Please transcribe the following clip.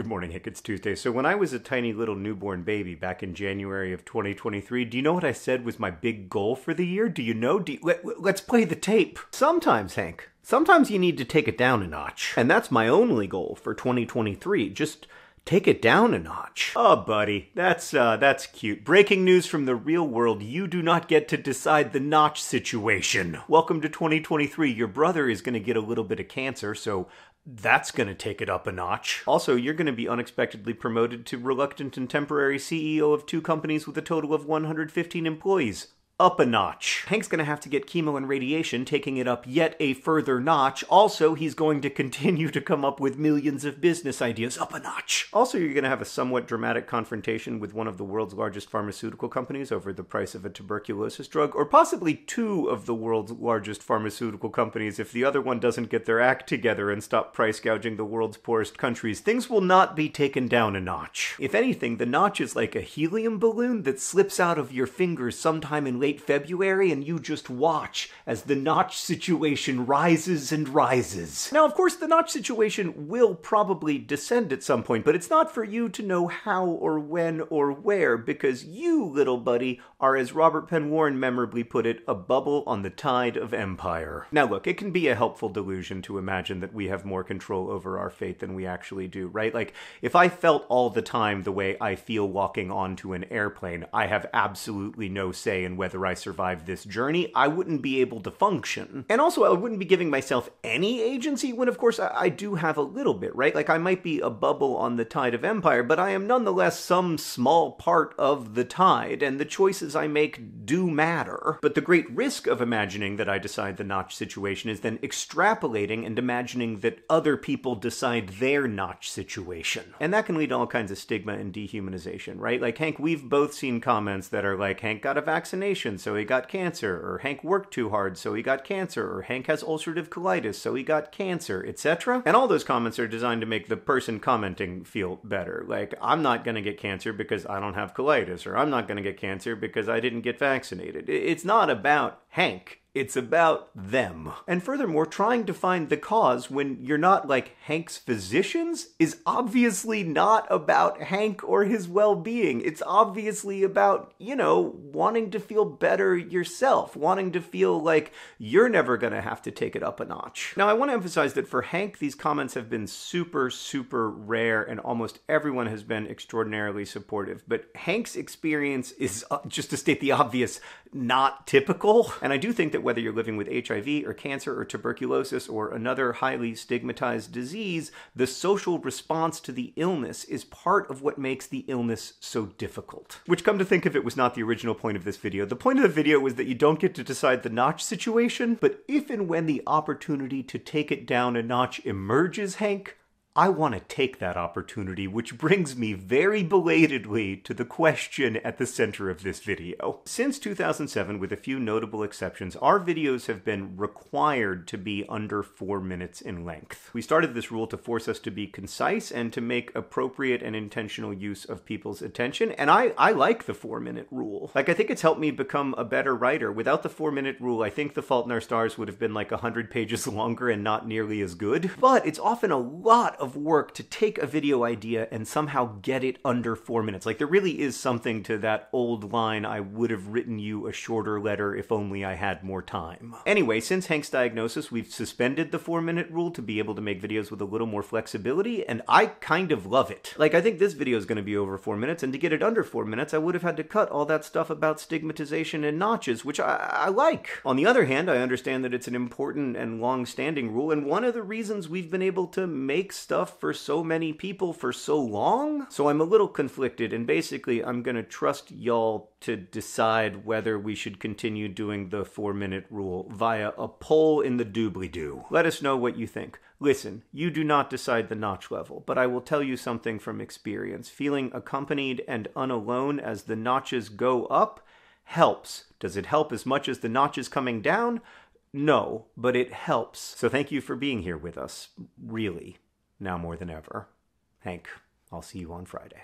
Good morning, Hank. It's Tuesday. So, when I was a tiny little newborn baby back in January of 2023, do you know what I said was my big goal for the year? Do you know? Do you, let, let's play the tape. Sometimes, Hank, sometimes you need to take it down a notch. And that's my only goal for 2023. Just take it down a notch. Oh, buddy, that's uh, that's cute. Breaking news from the real world: you do not get to decide the notch situation. Welcome to 2023. Your brother is going to get a little bit of cancer, so that's going to take it up a notch. Also, you're going to be unexpectedly promoted to reluctant and temporary CEO of two companies with a total of 115 employees up a notch. Hank's gonna have to get chemo and radiation, taking it up yet a further notch. Also, he's going to continue to come up with millions of business ideas up a notch. Also, you're gonna have a somewhat dramatic confrontation with one of the world's largest pharmaceutical companies over the price of a tuberculosis drug, or possibly two of the world's largest pharmaceutical companies if the other one doesn't get their act together and stop price gouging the world's poorest countries. Things will not be taken down a notch. If anything, the notch is like a helium balloon that slips out of your fingers sometime in late late February, and you just watch as the notch situation rises and rises. Now, of course, the notch situation will probably descend at some point, but it's not for you to know how or when or where, because you, little buddy, are, as Robert Penn Warren memorably put it, a bubble on the tide of empire. Now, look, it can be a helpful delusion to imagine that we have more control over our fate than we actually do, right? Like, if I felt all the time the way I feel walking onto an airplane, I have absolutely no say in whether I survived this journey, I wouldn't be able to function. And also, I wouldn't be giving myself any agency when, of course, I, I do have a little bit, right? Like, I might be a bubble on the tide of empire, but I am nonetheless some small part of the tide, and the choices I make do matter. But the great risk of imagining that I decide the notch situation is then extrapolating and imagining that other people decide their notch situation. And that can lead to all kinds of stigma and dehumanization, right? Like, Hank, we've both seen comments that are like, Hank got a vaccination so he got cancer, or Hank worked too hard, so he got cancer, or Hank has ulcerative colitis, so he got cancer, etc. And all those comments are designed to make the person commenting feel better. Like, I'm not going to get cancer because I don't have colitis, or I'm not going to get cancer because I didn't get vaccinated. It's not about Hank. It's about them. And furthermore, trying to find the cause when you're not like Hank's physicians is obviously not about Hank or his well being. It's obviously about, you know, wanting to feel better yourself, wanting to feel like you're never going to have to take it up a notch. Now, I want to emphasize that for Hank, these comments have been super, super rare, and almost everyone has been extraordinarily supportive. But Hank's experience is, uh, just to state the obvious, not typical. And I do think that whether you're living with HIV or cancer or tuberculosis or another highly stigmatized disease, the social response to the illness is part of what makes the illness so difficult. Which, come to think of it, was not the original point of this video. The point of the video was that you don't get to decide the notch situation, but if and when the opportunity to take it down a notch emerges, Hank, I want to take that opportunity, which brings me very belatedly to the question at the center of this video. Since 2007, with a few notable exceptions, our videos have been required to be under four minutes in length. We started this rule to force us to be concise and to make appropriate and intentional use of people's attention, and I, I like the four minute rule. Like, I think it's helped me become a better writer. Without the four minute rule, I think The Fault in Our Stars would have been like 100 pages longer and not nearly as good. But it's often a lot of work to take a video idea and somehow get it under four minutes. Like, there really is something to that old line I would have written you a shorter letter if only I had more time. Anyway, since Hank's diagnosis, we've suspended the four minute rule to be able to make videos with a little more flexibility, and I kind of love it. Like, I think this video is going to be over four minutes, and to get it under four minutes, I would have had to cut all that stuff about stigmatization and notches, which I, I like. On the other hand, I understand that it's an important and long standing rule, and one of the reasons we've been able to make stuff for so many people for so long. So I'm a little conflicted, and basically, I'm to trust y'all to decide whether we should continue doing the four minute rule via a poll in the doobly doo. Let us know what you think. Listen, you do not decide the notch level, but I will tell you something from experience. Feeling accompanied and unalone as the notches go up helps. Does it help as much as the notches coming down? No, but it helps. So thank you for being here with us, really now more than ever. Hank, I'll see you on Friday.